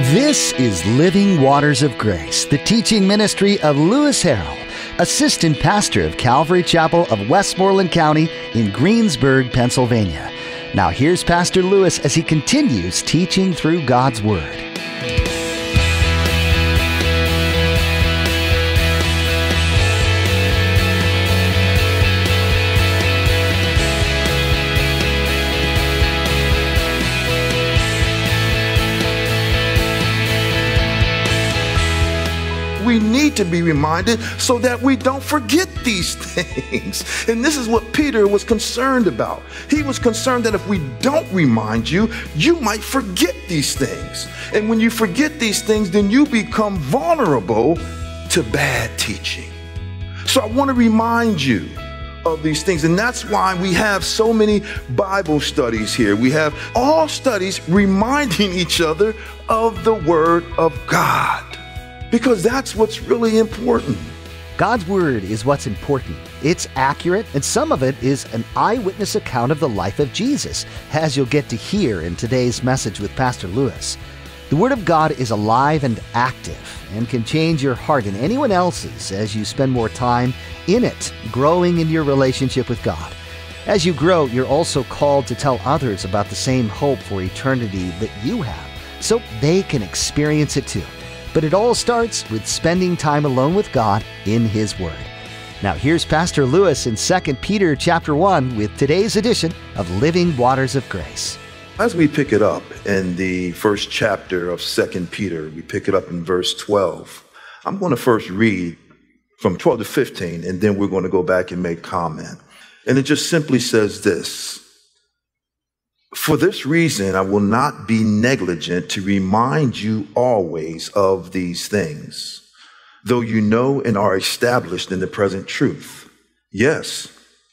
This is Living Waters of Grace, the teaching ministry of Lewis Harrell, Assistant Pastor of Calvary Chapel of Westmoreland County in Greensburg, Pennsylvania. Now, here's Pastor Lewis as he continues teaching through God's Word. Need to be reminded so that we don't forget these things. And this is what Peter was concerned about. He was concerned that if we don't remind you, you might forget these things. And when you forget these things, then you become vulnerable to bad teaching. So I want to remind you of these things. And that's why we have so many Bible studies here. We have all studies reminding each other of the Word of God because that's what's really important. God's Word is what's important. It's accurate, and some of it is an eyewitness account of the life of Jesus, as you'll get to hear in today's message with Pastor Lewis. The Word of God is alive and active and can change your heart and anyone else's as you spend more time in it, growing in your relationship with God. As you grow, you're also called to tell others about the same hope for eternity that you have, so they can experience it too. But it all starts with spending time alone with God in His Word. Now here's Pastor Lewis in 2 Peter chapter 1 with today's edition of Living Waters of Grace. As we pick it up in the first chapter of 2 Peter, we pick it up in verse 12. I'm going to first read from 12 to 15, and then we're going to go back and make comment. And it just simply says this for this reason, I will not be negligent to remind you always of these things, though you know and are established in the present truth. Yes,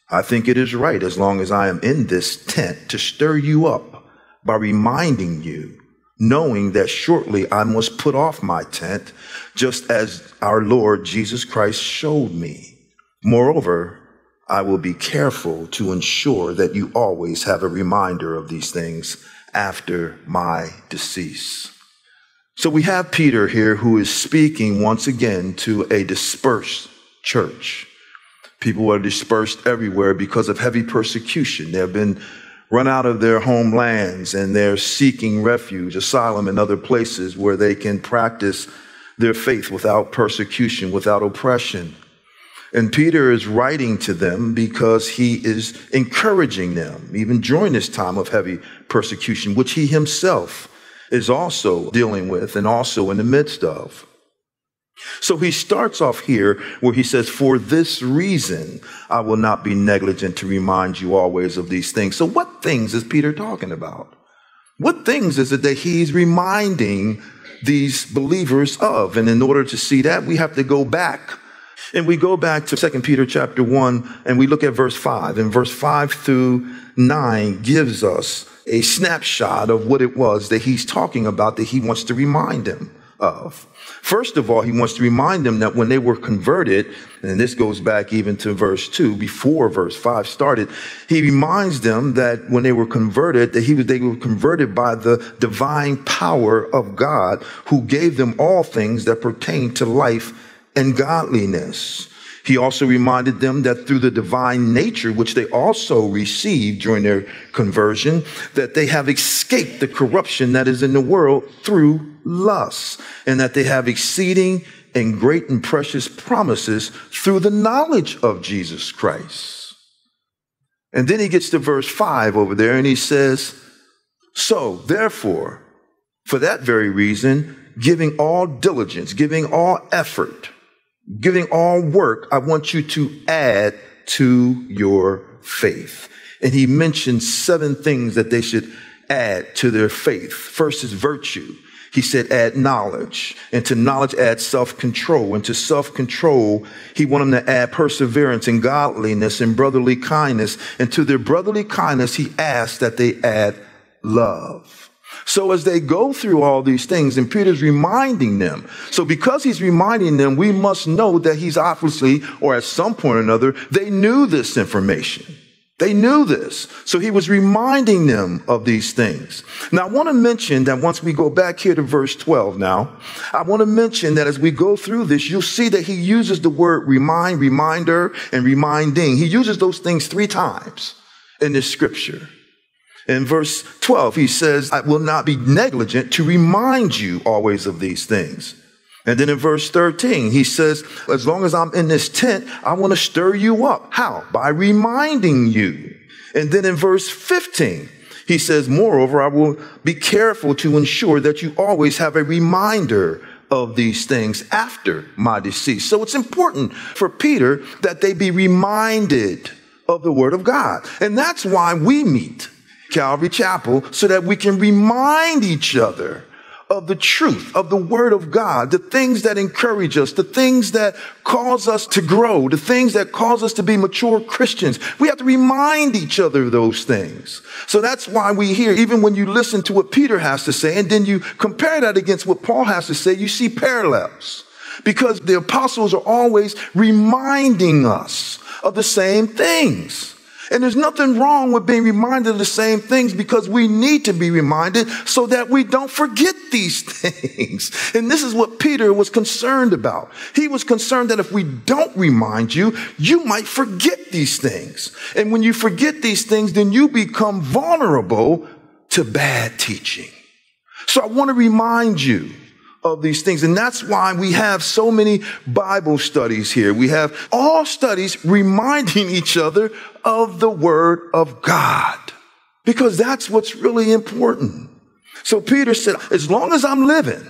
I think it is right, as long as I am in this tent, to stir you up by reminding you, knowing that shortly I must put off my tent, just as our Lord Jesus Christ showed me. Moreover, I will be careful to ensure that you always have a reminder of these things after my decease. So we have Peter here who is speaking once again to a dispersed church. People are dispersed everywhere because of heavy persecution. They have been run out of their homelands and they're seeking refuge, asylum, in other places where they can practice their faith without persecution, without oppression. And Peter is writing to them because he is encouraging them, even during this time of heavy persecution, which he himself is also dealing with and also in the midst of. So he starts off here where he says, For this reason, I will not be negligent to remind you always of these things. So, what things is Peter talking about? What things is it that he's reminding these believers of? And in order to see that, we have to go back and we go back to 2 Peter chapter 1 and we look at verse 5. And verse 5 through 9 gives us a snapshot of what it was that he's talking about that he wants to remind them of. First of all, he wants to remind them that when they were converted, and this goes back even to verse 2, before verse 5 started, he reminds them that when they were converted, that he was, they were converted by the divine power of God who gave them all things that pertain to life and godliness. He also reminded them that through the divine nature, which they also received during their conversion, that they have escaped the corruption that is in the world through lust, and that they have exceeding and great and precious promises through the knowledge of Jesus Christ. And then he gets to verse 5 over there and he says, So, therefore, for that very reason, giving all diligence, giving all effort, giving all work, I want you to add to your faith. And he mentioned seven things that they should add to their faith. First is virtue. He said, add knowledge. And to knowledge, add self control. And to self control, he wanted them to add perseverance and godliness and brotherly kindness. And to their brotherly kindness, he asked that they add love. So as they go through all these things, and Peter's reminding them. So because he's reminding them, we must know that he's obviously, or at some point or another, they knew this information. They knew this. So he was reminding them of these things. Now, I want to mention that once we go back here to verse 12 now, I want to mention that as we go through this, you'll see that he uses the word remind, reminder, and reminding. He uses those things three times in this scripture. In verse 12, he says, I will not be negligent to remind you always of these things. And then in verse 13, he says, as long as I'm in this tent, I want to stir you up. How? By reminding you. And then in verse 15, he says, moreover, I will be careful to ensure that you always have a reminder of these things after my decease. So it's important for Peter that they be reminded of the word of God. And that's why we meet Calvary Chapel so that we can remind each other of the truth of the word of God, the things that encourage us, the things that cause us to grow, the things that cause us to be mature Christians. We have to remind each other of those things. So that's why we hear, even when you listen to what Peter has to say, and then you compare that against what Paul has to say, you see parallels. Because the apostles are always reminding us of the same things. And there's nothing wrong with being reminded of the same things because we need to be reminded so that we don't forget these things. And this is what Peter was concerned about. He was concerned that if we don't remind you, you might forget these things. And when you forget these things, then you become vulnerable to bad teaching. So I want to remind you of these things. And that's why we have so many Bible studies here. We have all studies reminding each other of the Word of God because that's what's really important. So Peter said, as long as I'm living,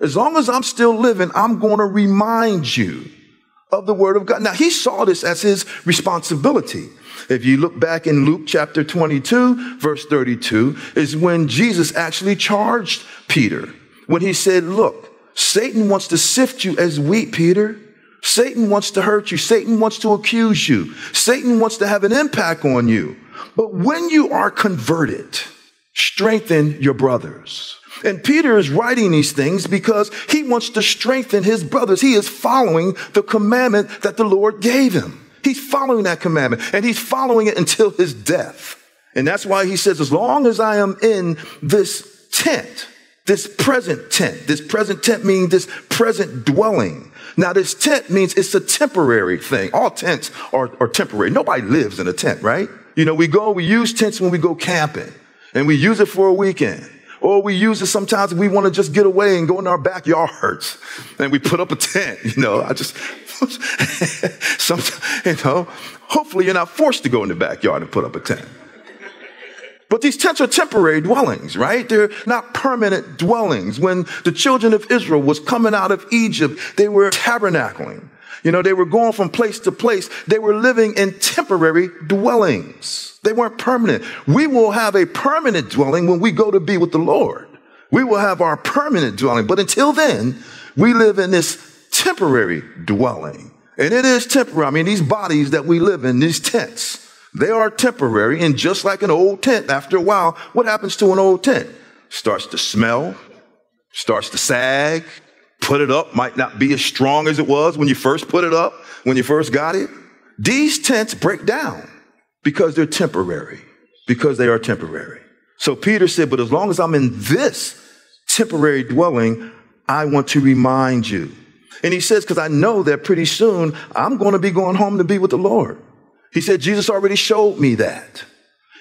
as long as I'm still living, I'm going to remind you of the Word of God. Now, he saw this as his responsibility. If you look back in Luke chapter 22, verse 32, is when Jesus actually charged Peter when he said, Look, Satan wants to sift you as wheat, Peter. Satan wants to hurt you. Satan wants to accuse you. Satan wants to have an impact on you. But when you are converted, strengthen your brothers. And Peter is writing these things because he wants to strengthen his brothers. He is following the commandment that the Lord gave him. He's following that commandment and he's following it until his death. And that's why he says, as long as I am in this tent, this present tent. This present tent means this present dwelling. Now, this tent means it's a temporary thing. All tents are, are temporary. Nobody lives in a tent, right? You know, we go, we use tents when we go camping and we use it for a weekend. Or we use it sometimes we want to just get away and go in our backyards and we put up a tent. You know, I just, sometimes, you know, hopefully you're not forced to go in the backyard and put up a tent. But these tents are temporary dwellings, right? They're not permanent dwellings. When the children of Israel was coming out of Egypt, they were tabernacling. You know, they were going from place to place. They were living in temporary dwellings. They weren't permanent. We will have a permanent dwelling when we go to be with the Lord. We will have our permanent dwelling. But until then, we live in this temporary dwelling. And it is temporary. I mean, these bodies that we live in, these tents, they are temporary, and just like an old tent, after a while, what happens to an old tent? Starts to smell, starts to sag, put it up might not be as strong as it was when you first put it up, when you first got it. These tents break down because they're temporary, because they are temporary. So Peter said, But as long as I'm in this temporary dwelling, I want to remind you. And he says, Because I know that pretty soon I'm going to be going home to be with the Lord. He said, Jesus already showed me that.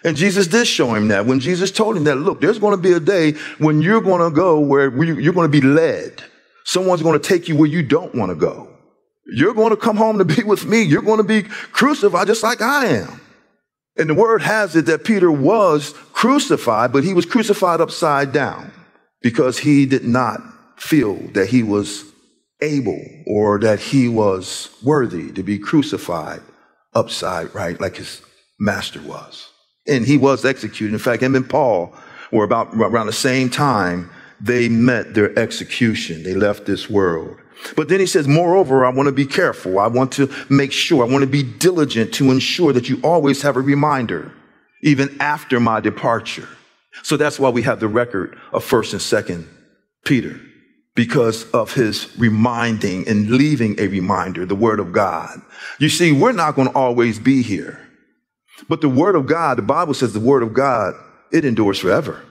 And Jesus did show him that when Jesus told him that, look, there's going to be a day when you're going to go where you're going to be led. Someone's going to take you where you don't want to go. You're going to come home to be with me. You're going to be crucified just like I am. And the word has it that Peter was crucified, but he was crucified upside down because he did not feel that he was able or that he was worthy to be crucified upside right like his master was. And he was executed. In fact, him and Paul were about around the same time they met their execution. They left this world. But then he says, moreover, I want to be careful. I want to make sure, I want to be diligent to ensure that you always have a reminder, even after my departure. So that's why we have the record of first and second Peter because of his reminding and leaving a reminder, the word of God. You see, we're not going to always be here. But the word of God, the Bible says the word of God, it endures forever.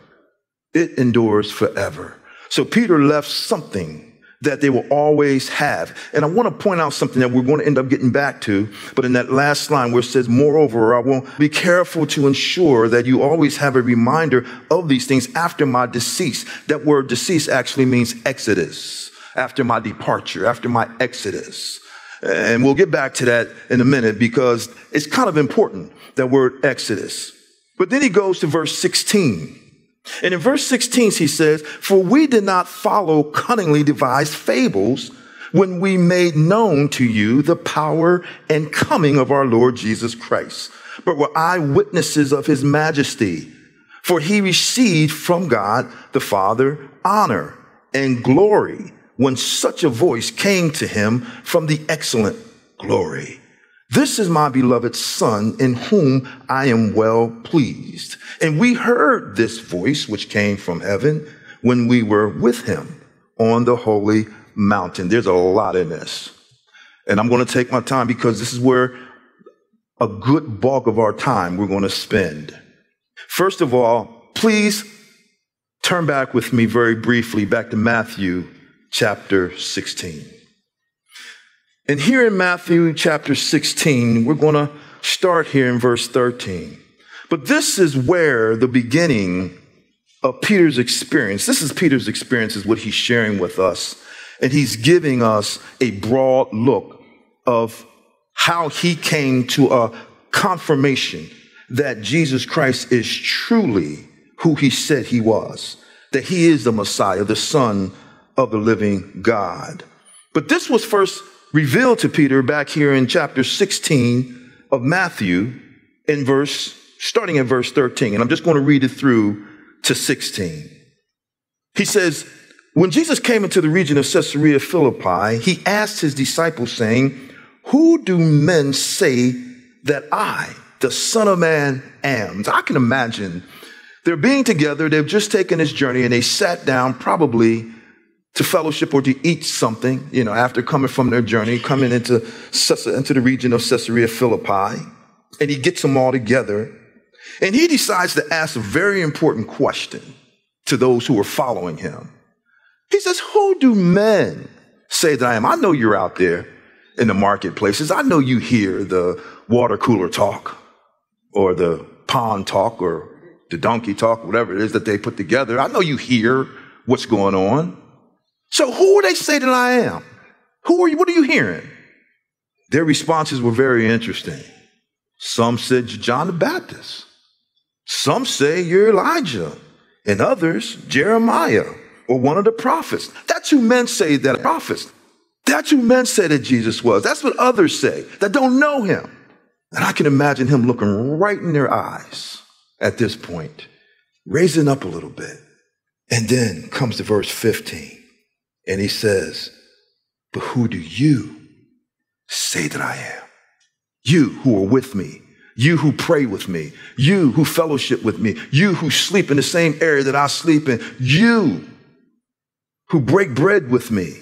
It endures forever. So Peter left something that they will always have. And I want to point out something that we're going to end up getting back to. But in that last line where it says, moreover, I will be careful to ensure that you always have a reminder of these things after my decease. That word decease actually means exodus. After my departure, after my exodus. And we'll get back to that in a minute because it's kind of important, that word exodus. But then he goes to verse 16. And in verse 16, he says, For we did not follow cunningly devised fables when we made known to you the power and coming of our Lord Jesus Christ, but were eyewitnesses of his majesty. For he received from God the Father honor and glory when such a voice came to him from the excellent glory. This is my beloved son in whom I am well pleased. And we heard this voice which came from heaven when we were with him on the holy mountain. There's a lot in this. And I'm going to take my time because this is where a good bulk of our time we're going to spend. First of all, please turn back with me very briefly back to Matthew chapter 16. And here in Matthew chapter 16, we're going to start here in verse 13. But this is where the beginning of Peter's experience, this is Peter's experience, is what he's sharing with us. And he's giving us a broad look of how he came to a confirmation that Jesus Christ is truly who he said he was, that he is the Messiah, the Son of the living God. But this was first revealed to Peter back here in chapter 16 of Matthew in verse, starting in verse 13. And I'm just going to read it through to 16. He says, When Jesus came into the region of Caesarea Philippi, he asked his disciples, saying, Who do men say that I, the Son of Man, am? I can imagine they're being together, they've just taken this journey, and they sat down probably to fellowship or to eat something, you know, after coming from their journey, coming into, into the region of Caesarea Philippi. And he gets them all together. And he decides to ask a very important question to those who are following him. He says, Who do men say that I am? I know you're out there in the marketplaces. I know you hear the water cooler talk or the pond talk or the donkey talk, whatever it is that they put together. I know you hear what's going on. So who do they say that I am? Who are you? What are you hearing? Their responses were very interesting. Some said John the Baptist. Some say you're Elijah. And others, Jeremiah or one of the prophets. That's who men say that prophets. That's who men say that Jesus was. That's what others say that don't know him. And I can imagine him looking right in their eyes at this point, raising up a little bit. And then comes to verse 15. And he says, But who do you say that I am? You who are with me, you who pray with me, you who fellowship with me, you who sleep in the same area that I sleep in, you who break bread with me,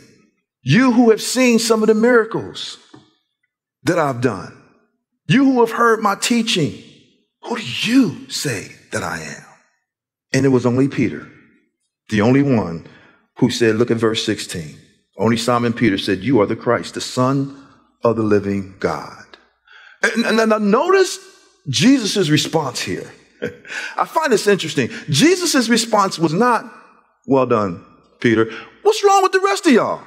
you who have seen some of the miracles that I've done, you who have heard my teaching, who do you say that I am? And it was only Peter, the only one who said, look at verse 16. Only Simon Peter said, You are the Christ, the Son of the living God. And, and notice Jesus' response here. I find this interesting. Jesus' response was not, Well done, Peter. What's wrong with the rest of y'all?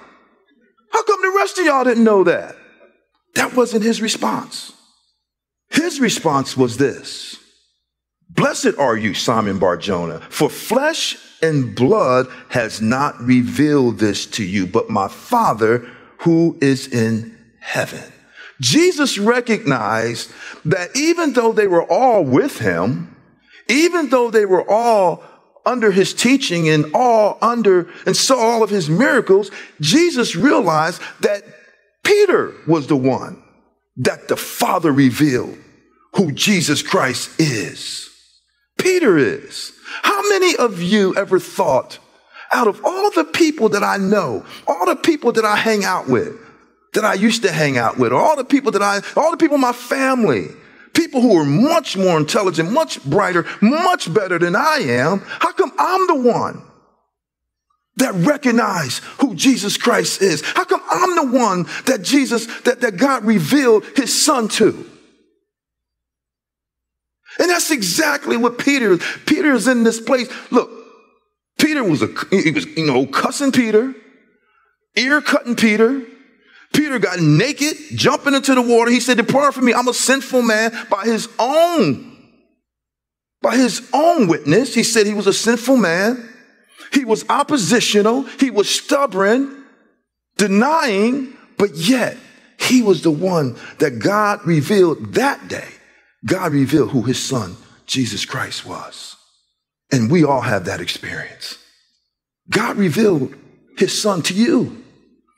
How come the rest of y'all didn't know that? That wasn't his response. His response was this Blessed are you, Simon Barjona, for flesh and blood has not revealed this to you, but my Father who is in heaven. Jesus recognized that even though they were all with him, even though they were all under his teaching and all under and saw all of his miracles, Jesus realized that Peter was the one that the Father revealed who Jesus Christ is. Peter is. How many of you ever thought, out of all the people that I know, all the people that I hang out with, that I used to hang out with, all the people that I, all the people in my family, People who are much more intelligent, much brighter, much better than I am. How come I'm the one that recognize who Jesus Christ is? How come I'm the one that Jesus, that, that God revealed his son to? And that's exactly what Peter is. Peter is in this place. Look, Peter was a, he was, you know, cussing Peter, ear cutting Peter. Peter got naked, jumping into the water. He said, Depart from me. I'm a sinful man by his own, by his own witness. He said he was a sinful man. He was oppositional. He was stubborn, denying, but yet he was the one that God revealed that day. God revealed who his son, Jesus Christ, was. And we all have that experience. God revealed his son to you.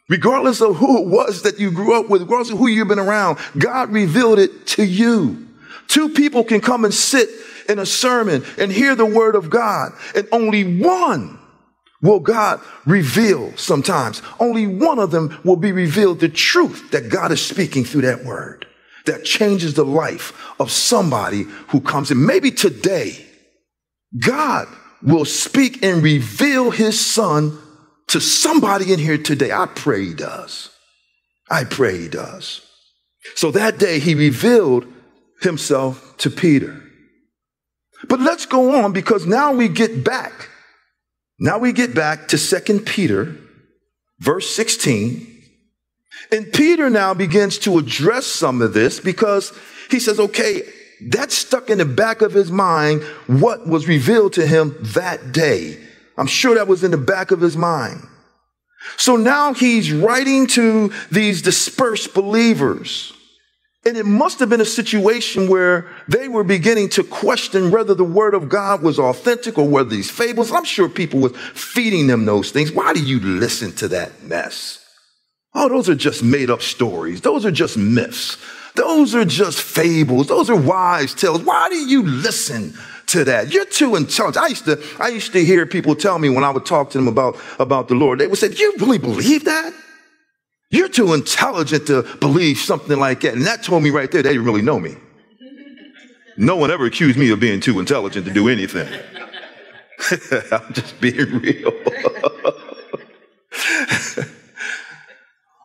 Regardless of who it was that you grew up with, regardless of who you've been around, God revealed it to you. Two people can come and sit in a sermon and hear the word of God, and only one will God reveal sometimes. Only one of them will be revealed the truth that God is speaking through that word that changes the life of somebody who comes in. Maybe today, God will speak and reveal his son to somebody in here today. I pray he does. I pray he does. So that day he revealed himself to Peter. But let's go on because now we get back. Now we get back to Second Peter, verse 16. And Peter now begins to address some of this because he says, okay, that stuck in the back of his mind what was revealed to him that day. I'm sure that was in the back of his mind. So now he's writing to these dispersed believers. And it must have been a situation where they were beginning to question whether the word of God was authentic or whether these fables. I'm sure people were feeding them those things. Why do you listen to that mess? Oh, those are just made up stories. Those are just myths. Those are just fables. Those are wise tales. Why do you listen to that? You're too intelligent. I used to, I used to hear people tell me when I would talk to them about, about the Lord, they would say, Do you really believe that? You're too intelligent to believe something like that. And that told me right there, they didn't really know me. No one ever accused me of being too intelligent to do anything. I'm just being real.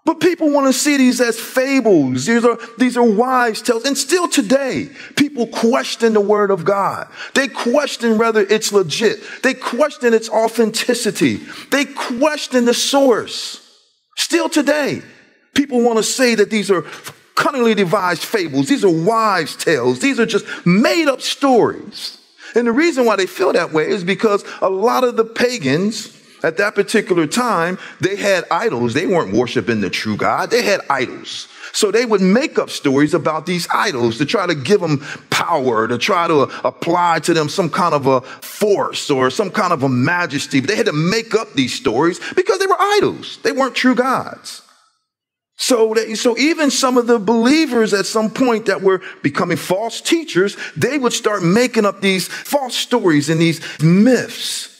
But people want to see these as fables. These are, these are wise tales. And still today, people question the word of God. They question whether it's legit. They question its authenticity. They question the source. Still today, people want to say that these are cunningly devised fables. These are wise tales. These are just made up stories. And the reason why they feel that way is because a lot of the pagans at that particular time, they had idols. They weren't worshiping the true God, they had idols. So they would make up stories about these idols to try to give them power, to try to apply to them some kind of a force or some kind of a majesty. But they had to make up these stories because they were idols. They weren't true gods. So, they, so even some of the believers at some point that were becoming false teachers, they would start making up these false stories and these myths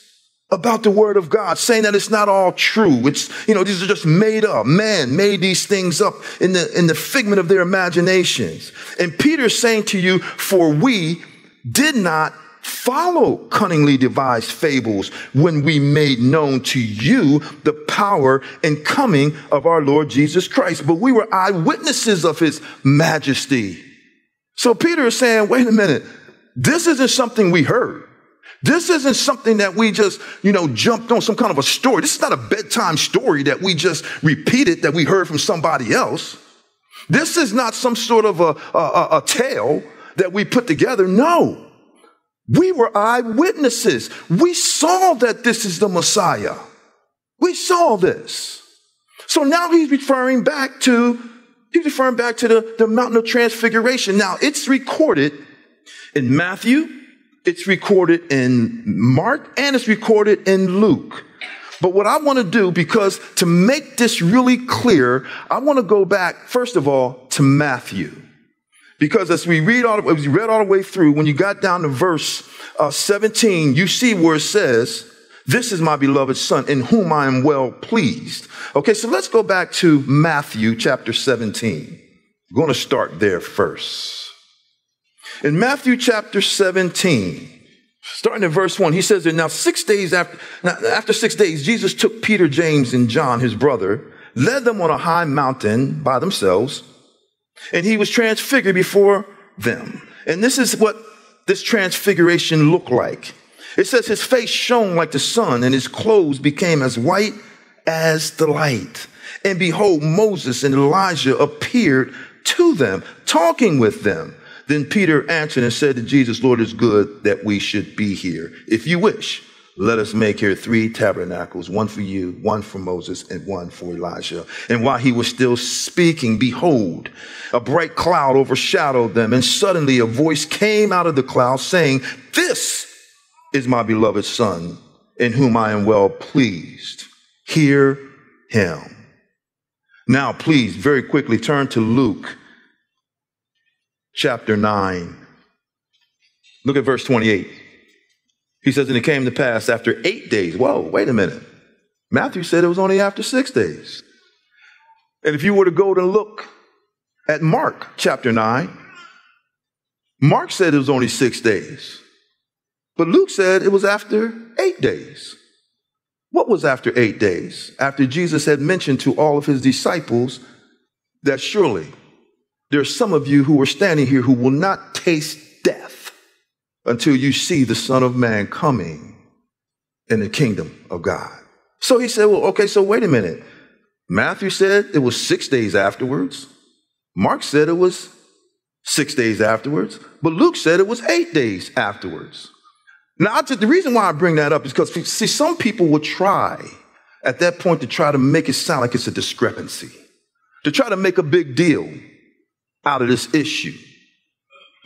about the word of God, saying that it's not all true. It's, you know, these are just made up. Man made these things up in the, in the figment of their imaginations. And Peter's saying to you, for we did not follow cunningly devised fables when we made known to you the power and coming of our Lord Jesus Christ, but we were eyewitnesses of his majesty. So Peter is saying, wait a minute, this isn't something we heard. This isn't something that we just, you know, jumped on some kind of a story. This is not a bedtime story that we just repeated that we heard from somebody else. This is not some sort of a, a, a tale that we put together. No. We were eyewitnesses. We saw that this is the Messiah. We saw this. So now he's referring back to, he's referring back to the, the mountain of transfiguration. Now it's recorded in Matthew, it's recorded in Mark and it's recorded in Luke. But what I want to do, because to make this really clear, I want to go back, first of all, to Matthew. Because as we read all, as we read all the way through, when you got down to verse uh, 17, you see where it says, this is my beloved son in whom I am well pleased. Okay, so let's go back to Matthew chapter 17. I'm going to start there first. In Matthew chapter 17, starting in verse 1, he says that now six days after, now after six days, Jesus took Peter, James, and John, his brother, led them on a high mountain by themselves, and he was transfigured before them. And this is what this transfiguration looked like. It says his face shone like the sun, and his clothes became as white as the light. And behold, Moses and Elijah appeared to them, talking with them. Then Peter answered and said to Jesus, Lord, it's good that we should be here. If you wish, let us make here three tabernacles, one for you, one for Moses, and one for Elijah. And while he was still speaking, behold, a bright cloud overshadowed them. And suddenly a voice came out of the cloud saying, This is my beloved son in whom I am well pleased. Hear him. Now, please, very quickly turn to Luke chapter 9. Look at verse 28. He says, And it came to pass after eight days. Whoa, wait a minute. Matthew said it was only after six days. And if you were to go to look at Mark chapter 9, Mark said it was only six days. But Luke said it was after eight days. What was after eight days? After Jesus had mentioned to all of his disciples that surely there's some of you who are standing here who will not taste death until you see the Son of Man coming in the kingdom of God. So he said, Well, okay, so wait a minute. Matthew said it was six days afterwards. Mark said it was six days afterwards. But Luke said it was eight days afterwards. Now, the reason why I bring that up is because, see, some people will try at that point to try to make it sound like it's a discrepancy, to try to make a big deal out of this issue.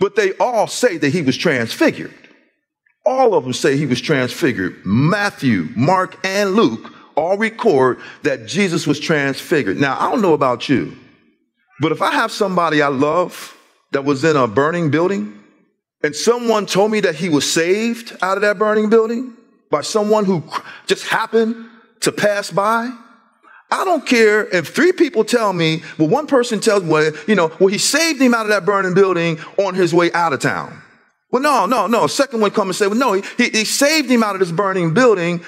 But they all say that he was transfigured. All of them say he was transfigured. Matthew, Mark, and Luke all record that Jesus was transfigured. Now, I don't know about you, but if I have somebody I love that was in a burning building, and someone told me that he was saved out of that burning building by someone who just happened to pass by, I don't care if three people tell me, well, one person tells me, well, you know, well, he saved him out of that burning building on his way out of town. Well, no, no, no. Second one come and say, well, no, he, he saved him out of this burning building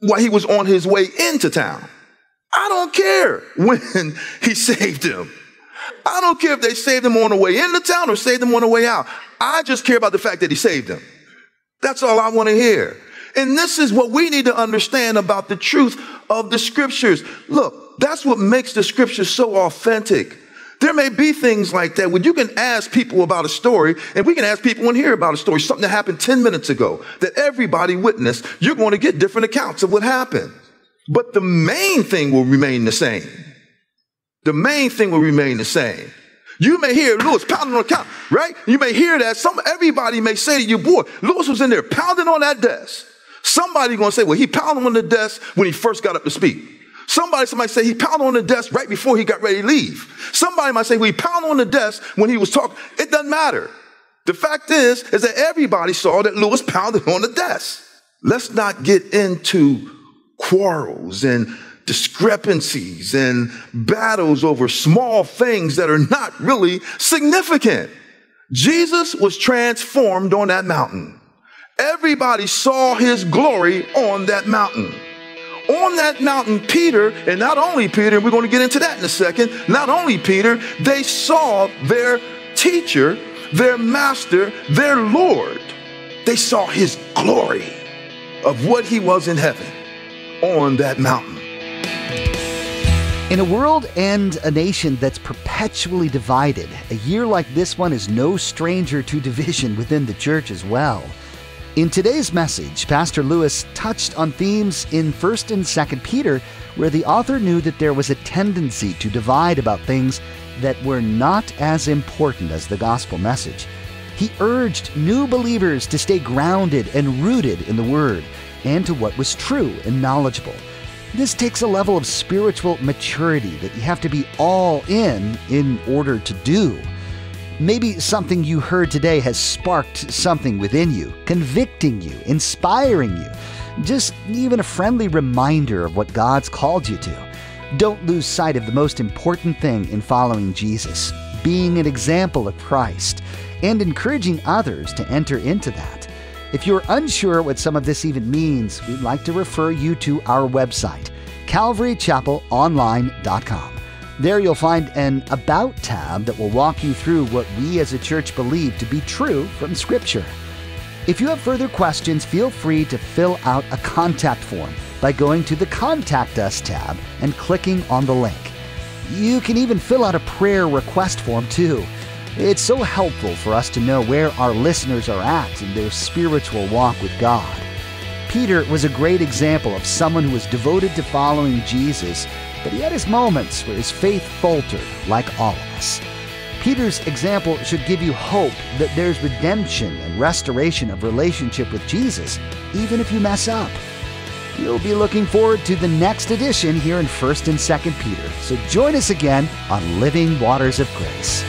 while he was on his way into town. I don't care when he saved him. I don't care if they saved him on the way into town or saved him on the way out. I just care about the fact that he saved him. That's all I want to hear. And this is what we need to understand about the truth of the scriptures. Look, that's what makes the scriptures so authentic. There may be things like that where you can ask people about a story, and we can ask people and hear about a story, something that happened 10 minutes ago that everybody witnessed. You're going to get different accounts of what happened. But the main thing will remain the same. The main thing will remain the same. You may hear Lewis pounding on the couch, right? You may hear that. Some everybody may say to you, boy, Lewis was in there pounding on that desk. Somebody gonna say, well, he pounded on the desk when he first got up to speak. Somebody, somebody say he pounded on the desk right before he got ready to leave. Somebody might say, well, he pounded on the desk when he was talking. It doesn't matter. The fact is, is that everybody saw that Lewis pounded on the desk. Let's not get into quarrels and discrepancies and battles over small things that are not really significant. Jesus was transformed on that mountain. Everybody saw his glory on that mountain. On that mountain, Peter, and not only Peter, and we're going to get into that in a second, not only Peter, they saw their teacher, their master, their Lord. They saw his glory of what he was in heaven on that mountain. In a world and a nation that's perpetually divided, a year like this one is no stranger to division within the church as well. In today's message, Pastor Lewis touched on themes in 1st and 2nd Peter where the author knew that there was a tendency to divide about things that were not as important as the gospel message. He urged new believers to stay grounded and rooted in the Word and to what was true and knowledgeable. This takes a level of spiritual maturity that you have to be all in in order to do. Maybe something you heard today has sparked something within you, convicting you, inspiring you, just even a friendly reminder of what God's called you to. Don't lose sight of the most important thing in following Jesus being an example of Christ and encouraging others to enter into that. If you're unsure what some of this even means, we'd like to refer you to our website, calvarychapelonline.com. There you'll find an About tab that will walk you through what we as a church believe to be true from Scripture. If you have further questions, feel free to fill out a contact form by going to the Contact Us tab and clicking on the link. You can even fill out a prayer request form too. It's so helpful for us to know where our listeners are at in their spiritual walk with God. Peter was a great example of someone who was devoted to following Jesus, but he had his moments where his faith faltered, like all of us. Peter's example should give you hope that there's redemption and restoration of relationship with Jesus, even if you mess up. You'll be looking forward to the next edition here in 1st and 2nd Peter, so join us again on Living Waters of Grace.